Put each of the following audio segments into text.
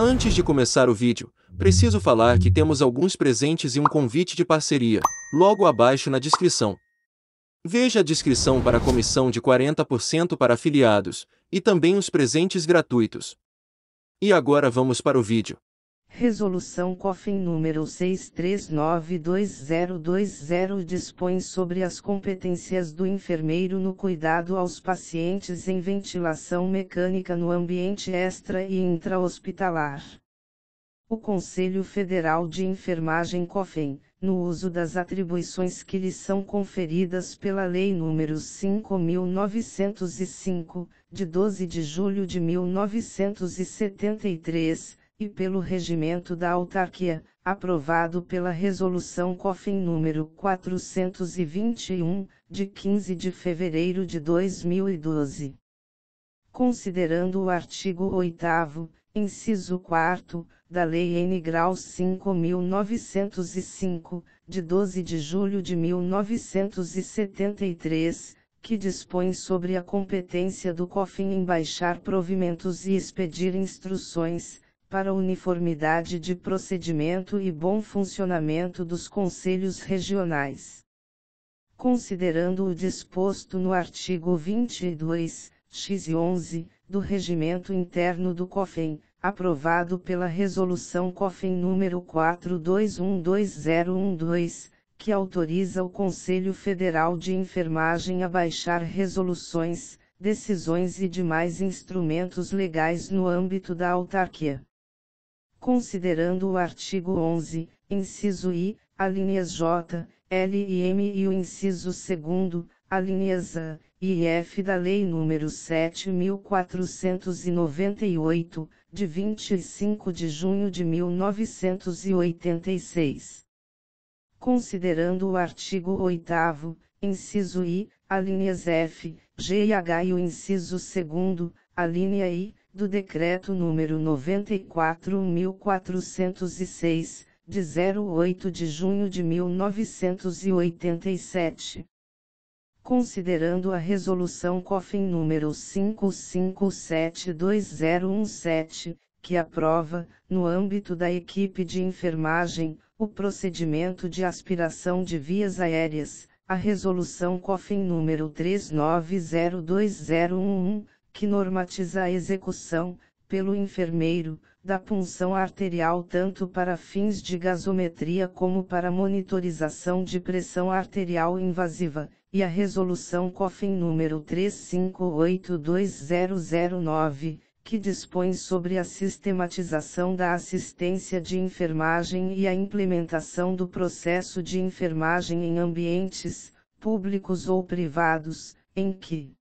Antes de começar o vídeo, preciso falar que temos alguns presentes e um convite de parceria, logo abaixo na descrição. Veja a descrição para a comissão de 40% para afiliados, e também os presentes gratuitos. E agora vamos para o vídeo. Resolução COFIN número 6392020 dispõe sobre as competências do enfermeiro no cuidado aos pacientes em ventilação mecânica no ambiente extra e intra-hospitalar. O Conselho Federal de Enfermagem COFEN, no uso das atribuições que lhe são conferidas pela Lei nº 5.905, de 12 de julho de 1973, e pelo Regimento da Autarquia, aprovado pela Resolução COFIN número 421, de 15 de fevereiro de 2012. Considerando o artigo 8 inciso 4 da Lei N. Graus 5.905, de 12 de julho de 1973, que dispõe sobre a competência do COFIN em baixar provimentos e expedir instruções, para uniformidade de procedimento e bom funcionamento dos conselhos regionais. Considerando o disposto no artigo 22, x 11, do Regimento Interno do COFEN, aprovado pela Resolução COFEN número 4212012, que autoriza o Conselho Federal de Enfermagem a baixar resoluções, decisões e demais instrumentos legais no âmbito da autarquia considerando o artigo 11, inciso I, alíneas J, L e M e o inciso 2, alíneas A e F da Lei nº 7.498, de 25 de junho de 1986. Considerando o artigo 8 inciso I, alíneas F, G e H e o inciso 2, alínea I, do Decreto número 94.406, de 08 de junho de 1987. Considerando a Resolução COFIN número 5572017, que aprova, no âmbito da equipe de enfermagem, o procedimento de aspiração de vias aéreas, a Resolução COFIN número 39020111, que normatiza a execução, pelo enfermeiro, da punção arterial tanto para fins de gasometria como para monitorização de pressão arterial invasiva, e a resolução COFIN número 3582009, que dispõe sobre a sistematização da assistência de enfermagem e a implementação do processo de enfermagem em ambientes, públicos ou privados, em que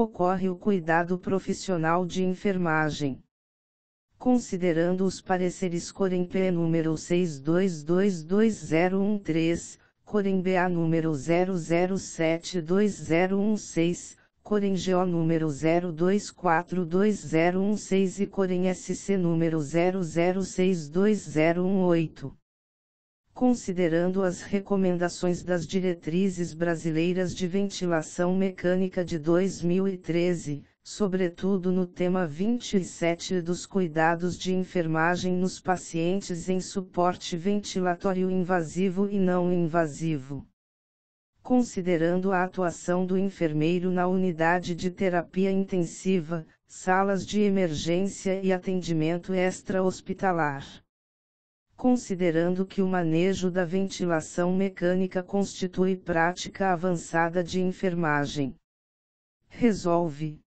ocorre o cuidado profissional de enfermagem. Considerando os pareceres Corempe número 62220113, Coremba número 0072016, Corengeo número 02420116 e Corem SC número 00620118 considerando as recomendações das diretrizes brasileiras de ventilação mecânica de 2013, sobretudo no tema 27 dos cuidados de enfermagem nos pacientes em suporte ventilatório invasivo e não invasivo. Considerando a atuação do enfermeiro na unidade de terapia intensiva, salas de emergência e atendimento extra-hospitalar considerando que o manejo da ventilação mecânica constitui prática avançada de enfermagem. Resolve.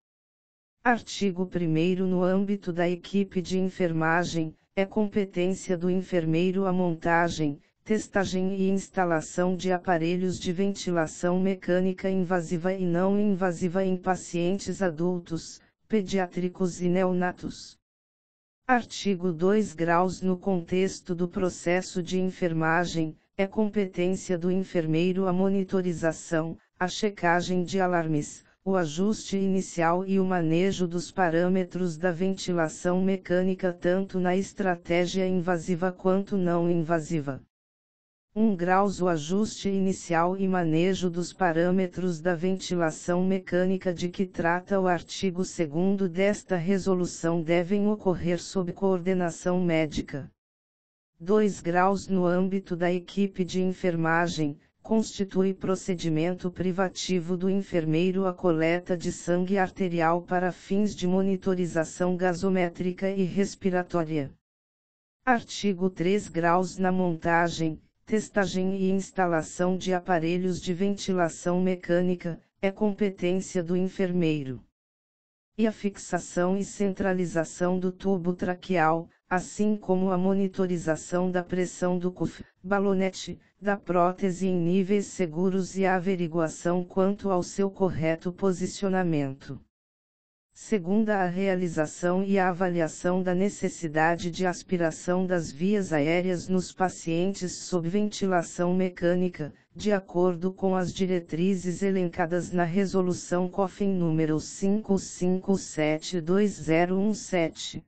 Artigo 1 No âmbito da equipe de enfermagem, é competência do enfermeiro a montagem, testagem e instalação de aparelhos de ventilação mecânica invasiva e não invasiva em pacientes adultos, pediátricos e neonatos. Artigo 2 graus No contexto do processo de enfermagem, é competência do enfermeiro a monitorização, a checagem de alarmes, o ajuste inicial e o manejo dos parâmetros da ventilação mecânica tanto na estratégia invasiva quanto não invasiva. 1 graus o ajuste inicial e manejo dos parâmetros da ventilação mecânica de que trata o artigo 2 desta resolução devem ocorrer sob coordenação médica. 2 graus no âmbito da equipe de enfermagem, constitui procedimento privativo do enfermeiro a coleta de sangue arterial para fins de monitorização gasométrica e respiratória. Artigo 3 graus na montagem, testagem e instalação de aparelhos de ventilação mecânica, é competência do enfermeiro. E a fixação e centralização do tubo traqueal, assim como a monitorização da pressão do CUF, balonete, da prótese em níveis seguros e a averiguação quanto ao seu correto posicionamento segunda a realização e a avaliação da necessidade de aspiração das vias aéreas nos pacientes sob ventilação mecânica, de acordo com as diretrizes elencadas na Resolução COFIN número 5572017.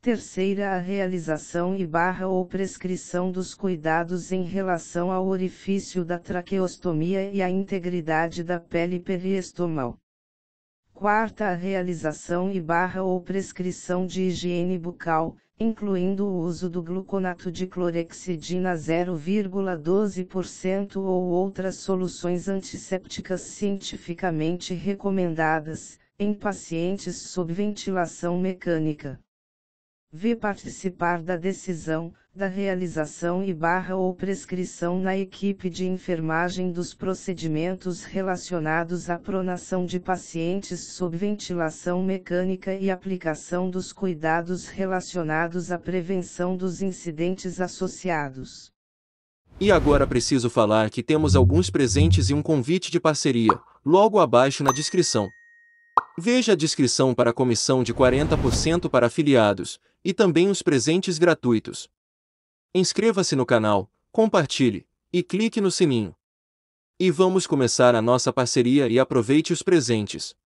Terceira a realização e barra ou prescrição dos cuidados em relação ao orifício da traqueostomia e à integridade da pele periestomal. Quarta, a realização e barra ou prescrição de higiene bucal, incluindo o uso do gluconato de clorexidina 0,12% ou outras soluções antissépticas cientificamente recomendadas, em pacientes sob ventilação mecânica. V. Participar da decisão, da realização e barra ou prescrição na equipe de enfermagem dos procedimentos relacionados à pronação de pacientes sob ventilação mecânica e aplicação dos cuidados relacionados à prevenção dos incidentes associados. E agora preciso falar que temos alguns presentes e um convite de parceria, logo abaixo na descrição. Veja a descrição para a comissão de 40% para afiliados, e também os presentes gratuitos. Inscreva-se no canal, compartilhe, e clique no sininho. E vamos começar a nossa parceria e aproveite os presentes.